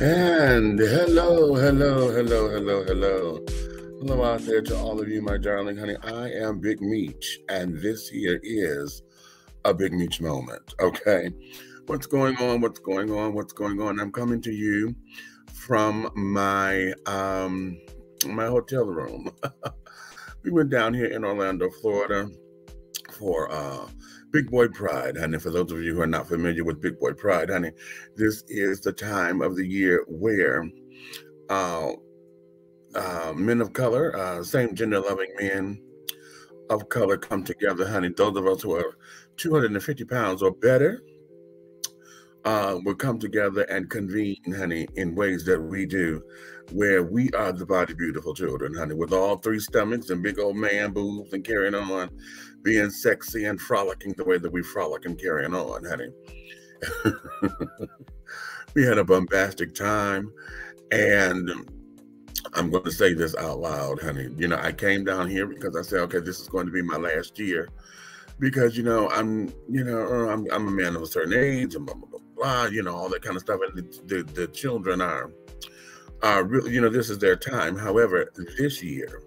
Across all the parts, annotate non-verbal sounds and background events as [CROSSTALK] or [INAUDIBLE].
And hello, hello, hello, hello, hello. Hello out there to all of you, my darling honey. I am Big Meach, and this here is a Big Meach moment. Okay. What's going on? What's going on? What's going on? I'm coming to you from my um my hotel room. [LAUGHS] we went down here in Orlando, Florida for uh Big Boy Pride, honey. For those of you who are not familiar with Big Boy Pride, honey, this is the time of the year where uh, uh, men of color, uh, same gender loving men of color come together, honey. Those of us who are 250 pounds or better uh, will come together and convene, honey, in ways that we do, where we are the body beautiful children, honey, with all three stomachs and big old man boobs and carrying on, being sexy and frolicking the way that we frolic and carrying on, honey. [LAUGHS] we had a bombastic time, and I'm going to say this out loud, honey. You know, I came down here because I said, okay, this is going to be my last year because you know I'm you know uh, I'm, I'm a man of a certain age and blah blah blah, blah you know all that kind of stuff and the, the, the children are are really you know this is their time however this year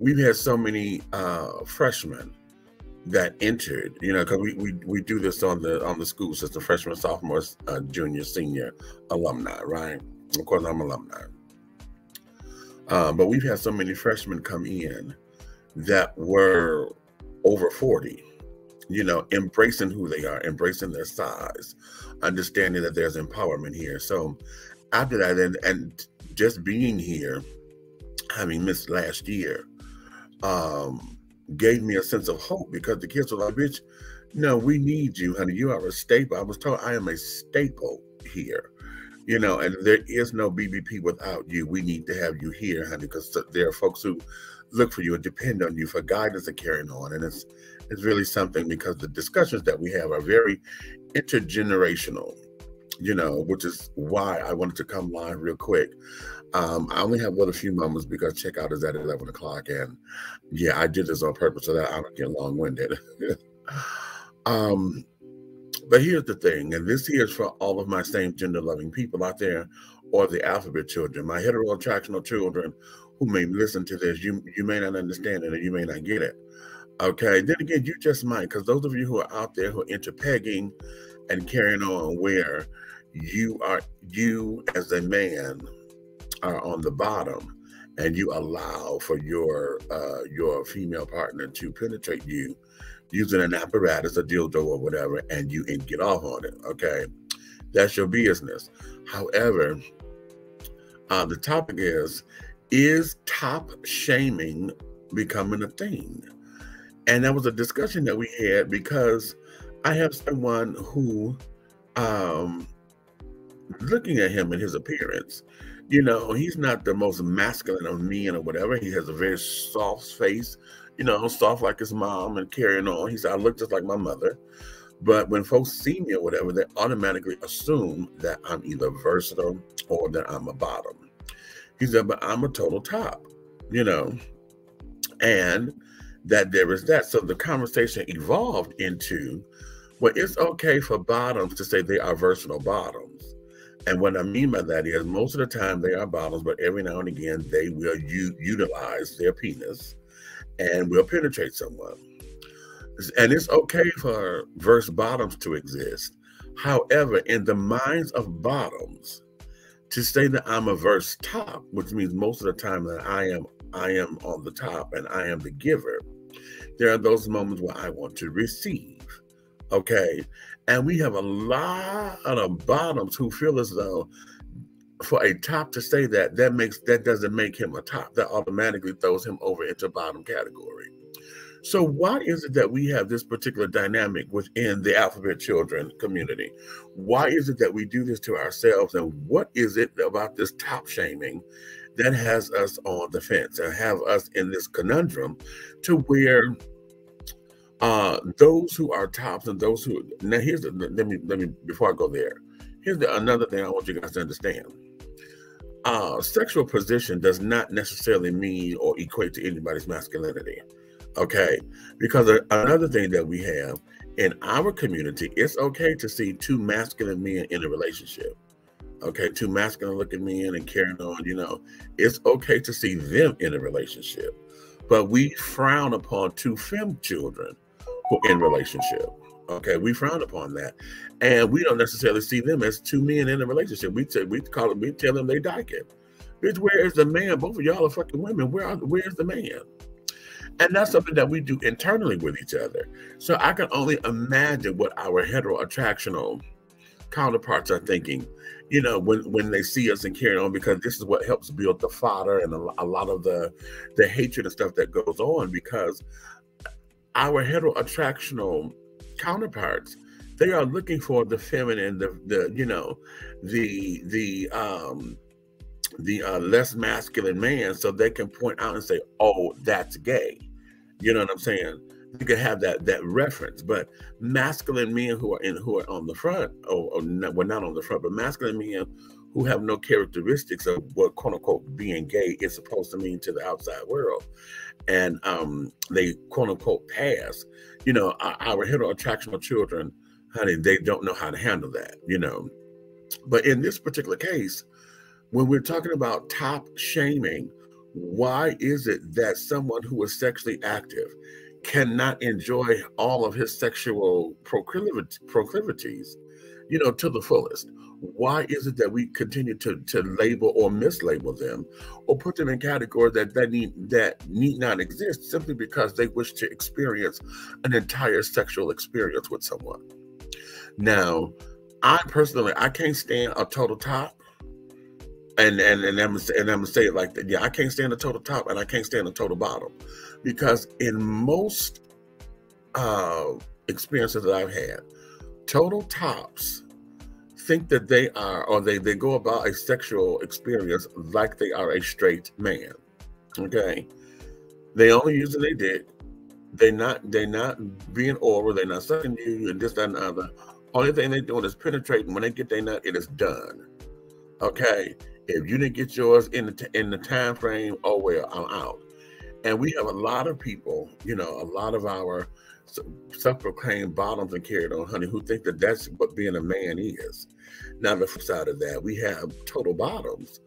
we've had so many uh freshmen that entered you know because we, we we do this on the on the school system freshman sophomore uh, junior senior alumni right? Of course i'm alumni. Uh, but we've had so many freshmen come in that were over 40 you know embracing who they are embracing their size understanding that there's empowerment here. So after that and, and just being here having missed last year um gave me a sense of hope because the kids were like bitch no we need you honey you are a staple i was told i am a staple here you know and there is no bbp without you we need to have you here honey because there are folks who look for you and depend on you for guidance and carrying on. And it's it's really something because the discussions that we have are very intergenerational, you know, which is why I wanted to come live real quick. Um, I only have a few moments because checkout is at 11 o'clock. And yeah, I did this on purpose so that I don't get long winded. [LAUGHS] um, but here's the thing, and this here is for all of my same gender loving people out there or the alphabet children, my heteroattractional children who may listen to this, you you may not understand it and you may not get it. Okay. Then again, you just might, because those of you who are out there who are into pegging and carrying on where you are you as a man are on the bottom and you allow for your uh your female partner to penetrate you using an apparatus, a dildo or whatever, and you and get off on it. Okay. That's your business. However, uh, the topic is is top shaming becoming a thing? And that was a discussion that we had because I have someone who, um, looking at him and his appearance, you know, he's not the most masculine of men or whatever. He has a very soft face, you know, soft like his mom and carrying on. He said, I look just like my mother. But when folks see me or whatever, they automatically assume that I'm either versatile or that I'm a bottom. He said, but I'm a total top, you know, and that there is that. So the conversation evolved into, well, it's okay for bottoms to say they are versatile bottoms. And what I mean by that is most of the time they are bottoms, but every now and again they will u- utilize their penis and will penetrate someone. And it's okay for verse bottoms to exist. However, in the minds of bottoms, to say that I'm a verse top, which means most of the time that I am I am on the top and I am the giver. There are those moments where I want to receive. Okay. And we have a lot of bottoms who feel as though for a top to say that, that makes that doesn't make him a top. That automatically throws him over into bottom category. So, why is it that we have this particular dynamic within the alphabet children community? Why is it that we do this to ourselves? And what is it about this top shaming that has us on the fence and have us in this conundrum to where uh, those who are tops and those who now here's the, let me let me before I go there. Here's the, another thing I want you guys to understand. Uh, sexual position does not necessarily mean or equate to anybody's masculinity. Okay. Because another thing that we have in our community, it's okay to see two masculine men in a relationship. okay, two masculine looking men and carrying on, you know, it's okay to see them in a relationship. But we frown upon two fem children in relationship. Okay, we frown upon that. And we don't necessarily see them as two men in a relationship. We say we call them, we tell them they dyke it. Bitch, where is the man? Both of y'all are fucking women. Where are, where's the man? And that's something that we do internally with each other. So I can only imagine what our heteroattractional counterparts are thinking, you know, when when they see us and carry on, because this is what helps build the fodder and a, a lot of the the hatred and stuff that goes on. Because our heteroattractional counterparts, they are looking for the feminine, the the you know, the the um the uh, less masculine man, so they can point out and say, "Oh, that's gay." You know what I'm saying? you can have that that reference. But masculine men who are in who are on the front, or, or not, well, not on the front, but masculine men who have no characteristics of what quote unquote being gay is supposed to mean to the outside world, and um, they quote unquote pass. You know, our, our children, honey, they don't know how to handle that. You know, but in this particular case, when we're talking about top shaming, why is it that someone who is sexually active cannot enjoy all of his sexual proclivities, you know, to the fullest. Why is it that we continue to, to label or mislabel them or put them in categories that, that need that need not exist simply because they wish to experience an entire sexual experience with someone? Now, I personally I can't stand a total top. And and and I'm and I'm gonna say it like that. Yeah, I can't stand a total top and I can't stand a total bottom because in most uh, experiences that I've had, total tops think that they are, or they, they go about a sexual experience like they are a straight man. Okay. They only use it they dick. They not they not being oral, they're not sucking you and this, that, and the other. Only thing they're doing is penetrating. When they get their nut, it is done. Okay. If you didn't get yours in the in the time frame, oh well, I'm out. And we have a lot of people, you know, a lot of our self-proclaimed bottoms and carried on honey who think that that's what being a man is. Now, the flip side of that, we have total bottoms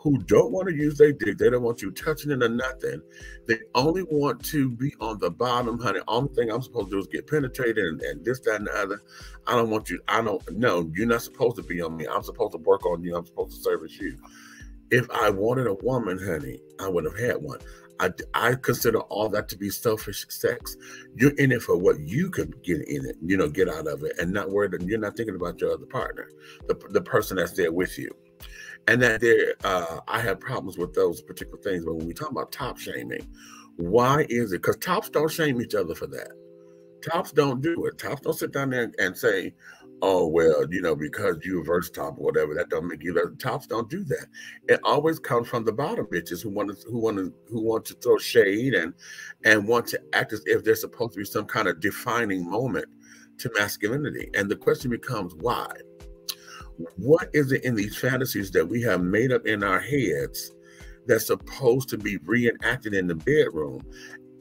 who don't want to use their dick. They don't want you touching it or nothing. They only want to be on the bottom, honey. Only thing I'm supposed to do is get penetrated and, and this, that, and the other. I don't want you. I don't. No, you're not supposed to be on me. I'm supposed to work on you. I'm supposed to service you. If I wanted a woman, honey, I would have had one. I, I consider all that to be selfish sex. You're in it for what you can get in it, you know, get out of it, and not worried. You're not thinking about your other partner, the, the person that's there with you. And that there, uh, I have problems with those particular things. But when we talk about top shaming, why is it? Because tops don't shame each other for that. Tops don't do it. Tops don't sit down there and say, oh well, you know, because you're verse top or whatever, that don't make you the tops don't do that. It always comes from the bottom bitches who want to who want to who want to throw shade and and want to act as if there's supposed to be some kind of defining moment to masculinity. And the question becomes why? What is it in these fantasies that we have made up in our heads that's supposed to be reenacted in the bedroom?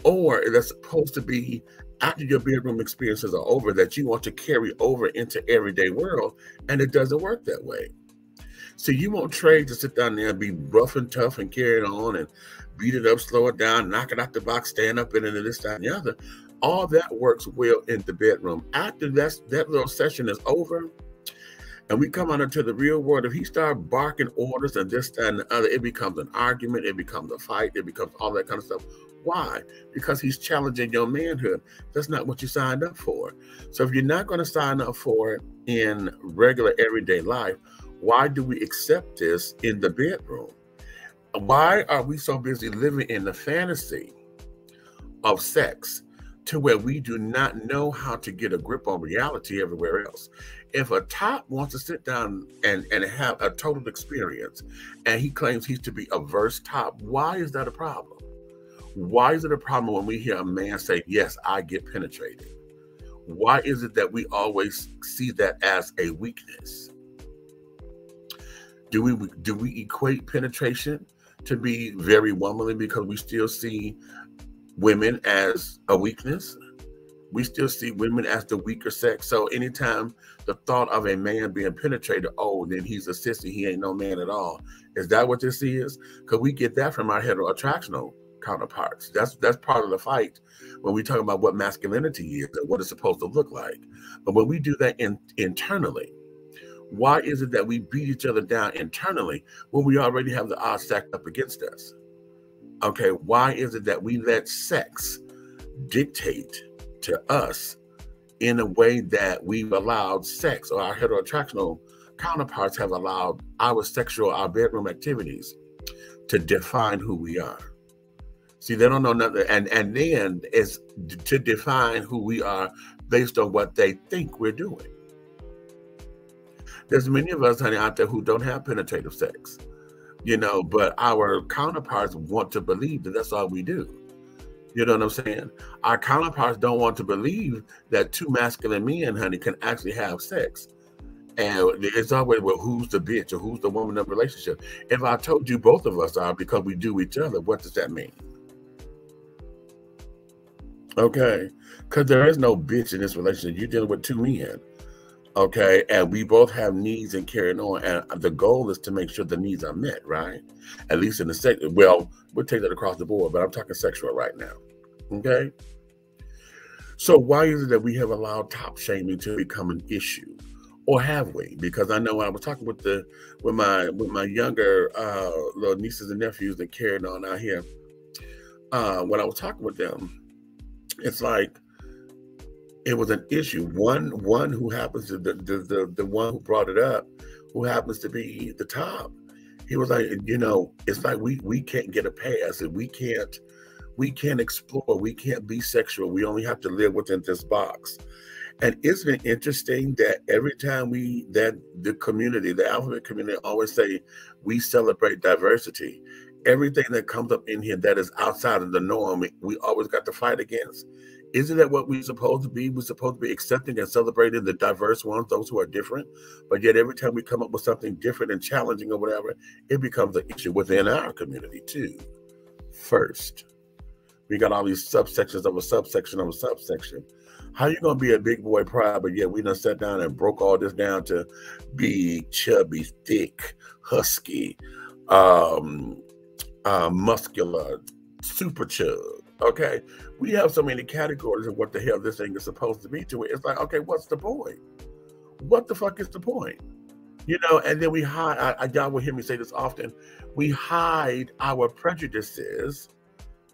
Or that's supposed to be after your bedroom experiences are over that you want to carry over into everyday world and it doesn't work that way. So you won't trade to sit down there and be rough and tough and carry it on and beat it up slow it down knock it out the box stand up and this that and the other. All that works well in the bedroom. After that that little session is over and we come out into the real world, if he start barking orders and this, that, and the other, it becomes an argument, it becomes a fight, it becomes all that kind of stuff. Why? Because he's challenging your manhood. That's not what you signed up for. So if you're not going to sign up for it in regular everyday life, why do we accept this in the bedroom? Why are we so busy living in the fantasy of sex to where we do not know how to get a grip on reality everywhere else? If a top wants to sit down and, and have a total experience and he claims he's to be a verse top, why is that a problem? Why is it a problem when we hear a man say, Yes, I get penetrated? Why is it that we always see that as a weakness? Do we do we equate penetration to be very womanly because we still see women as a weakness? We still see women as the weaker sex. So anytime the thought of a man being penetrated, oh, then he's a sissy. He ain't no man at all. Is that what this is? Because we get that from our heteroattractional counterparts. That's that's part of the fight when we talk about what masculinity is and what it's supposed to look like. But when we do that in, internally, why is it that we beat each other down internally when we already have the odds stacked up against us? Okay, why is it that we let sex dictate to us in a way that we've allowed sex or our heteroattractional counterparts have allowed our sexual, our bedroom activities to define who we are? See, they don't know nothing, and and then it's to define who we are based on what they think we're doing. There's many of us, honey, out there who don't have penetrative sex, you know, but our counterparts want to believe that that's all we do. You know what I'm saying? Our counterparts don't want to believe that two masculine men, honey, can actually have sex. And it's always, well, who's the bitch or who's the woman in the relationship? If I told you both of us are because we do each other, what does that mean? Okay. Because there is no bitch in this relationship. You're dealing with two men. Okay. And we both have needs and carrying on. And the goal is to make sure the needs are met, right? At least in the sex. Well, we'll take that across the board, but I'm talking sexual right now. Okay. So why is it that we have allowed top shaming to become an issue? Or have we? Because I know I was talking with the with my with my younger uh little nieces and nephews that carried on out here. Uh when I was talking with them, it's like it was an issue. One one who happens to the the the, the one who brought it up, who happens to be the top. He was like, you know, it's like we we can't get a pass and we can't we can't explore, we can't be sexual. We only have to live within this box. And it's been interesting that every time we that the community, the alphabet community always say we celebrate diversity, everything that comes up in here that is outside of the norm, we always got to fight against. Isn't that what we're supposed to be? We're supposed to be accepting and celebrating the diverse ones, those who are different. But yet, every time we come up with something different and challenging or whatever, it becomes an issue within our community, too. First, we got all these subsections of a subsection of a subsection. How you gonna be a big boy pride, but yet we done sat down and broke all this down to big, chubby, thick, husky, um, uh, muscular, super chub. Okay, we have so many categories of what the hell this thing is supposed to be to it. It's like, okay, what's the point? What the fuck is the point? You know, and then we hide. I, I y'all will hear me say this often. We hide our prejudices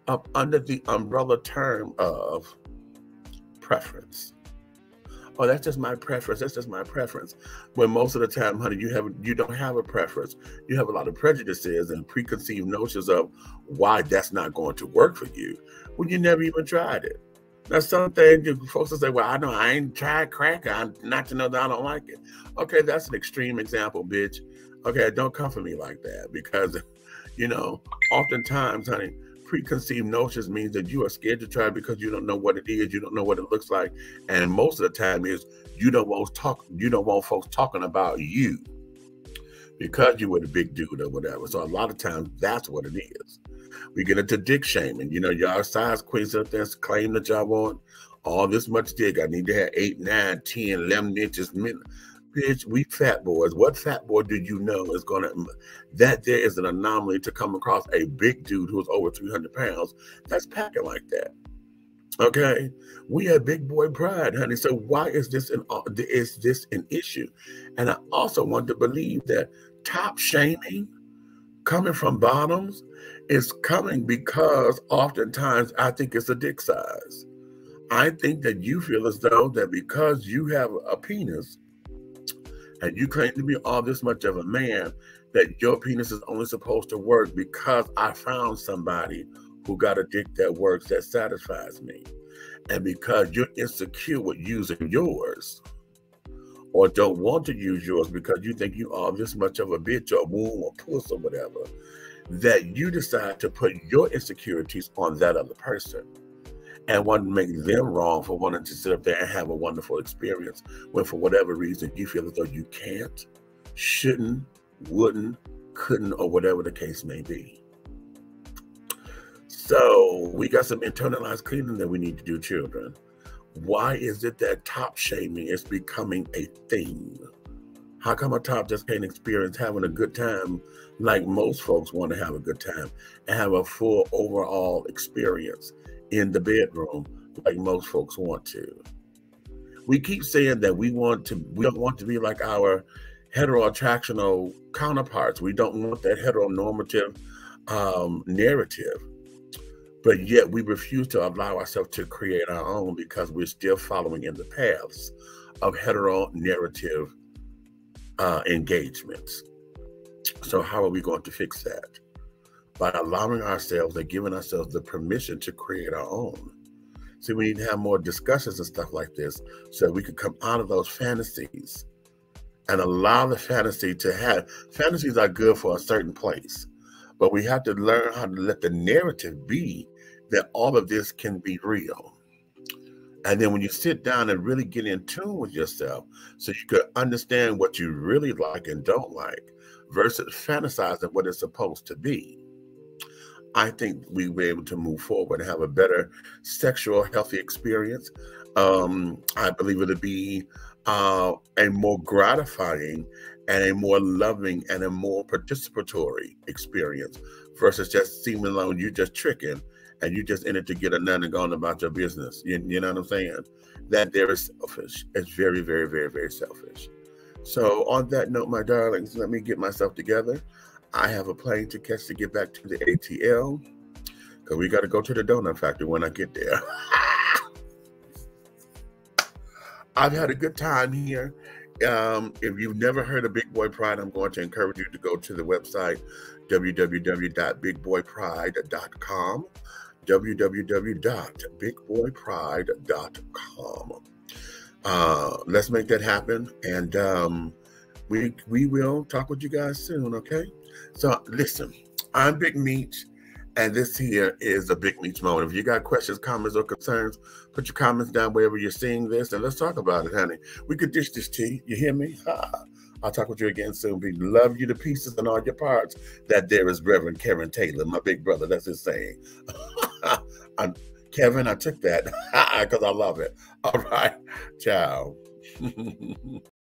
up under the umbrella term of preference oh, that's just my preference. That's just my preference. When most of the time, honey, you have you don't have a preference. You have a lot of prejudices and preconceived notions of why that's not going to work for you when you never even tried it. Now, some things folks will say, "Well, I know I ain't tried crack. I'm not to know that I don't like it." Okay, that's an extreme example, bitch. Okay, don't come for me like that because, you know, oftentimes, honey, preconceived notions means that you are scared to try because you don't know what it is, you don't know what it looks like, and most of the time is you don't want talk, you don't want folks talking about you because you were the big dude or whatever. So a lot of times that's what it is. We get into dick shaming. You know, y'all size queens up there claim that y'all want all this much dick. I need to have eight, nine, 10, 11 inches bitch, we fat boys. What fat boy do you know is gonna that there is an anomaly to come across a big dude who's over 300 pounds that's packing like that? Okay, we have big boy pride, honey. So why is this an uh, is this an issue? And I also want to believe that top shaming coming from bottoms is coming because oftentimes I think it's a dick size. I think that you feel as though that because you have a penis, and you claim to be all this much of a man that your penis is only supposed to work because I found somebody who got a dick that works that satisfies me. And because you're insecure with using yours, or don't want to use yours because you think you are this much of a bitch or a womb or puss or whatever, that you decide to put your insecurities on that other person and to make them wrong for wanting to sit up there and have a wonderful experience when for whatever reason you feel as though you can't, shouldn't, wouldn't, couldn't, or whatever the case may be. So we got some internalized cleaning that we need to do, children. Why is it that top shaming is becoming a thing? How come a top just can't experience having a good time like most folks want to have a good time and have a full overall experience in the bedroom like most folks want to? We keep saying that we want to, we don't want to be like our heteroattractional counterparts. We don't want that heteronormative um, narrative. But yet we refuse to allow ourselves to create our own because we're still following in the paths of heteronormative uh, engagements. So, how are we going to fix that? By allowing ourselves and giving ourselves the permission to create our own. See, we need to have more discussions and stuff like this so we can come out of those fantasies and allow the fantasy to have fantasies are good for a certain place but we have to learn how to let the narrative be that all of this can be real and then when you sit down and really get in tune with yourself so you could understand what you really like and don't like versus fantasizing what it's supposed to be i think we were able to move forward and have a better sexual healthy experience um, i believe it'll be uh, a more gratifying and a more loving and a more participatory experience versus just seeming like you're just tricking and you just in it to get a none and going about your business. You, you know what I'm saying? That there is selfish. It's very, very, very, very selfish. So on that note, my darlings, let me get myself together. I have a plane to catch to get back to the ATL because we got to go to the donut factory when I get there. [LAUGHS] I've had a good time here. Um, if you've never heard of Big Boy Pride, I'm going to encourage you to go to the website www.bigboypride.com. www.bigboypride.com. Uh, let's make that happen, and um, we we will talk with you guys soon. Okay. So listen, I'm Big Meach. And this here is a big meach moment. If you got questions, comments, or concerns, put your comments down wherever you're seeing this and let's talk about it, honey. We could dish this tea. You hear me? I'll talk with you again soon. We love you to pieces and all your parts. That there is Reverend Kevin Taylor, my big brother. That's his saying. [LAUGHS] I'm, Kevin, I took that [LAUGHS] because I love it. All right. Ciao. [LAUGHS]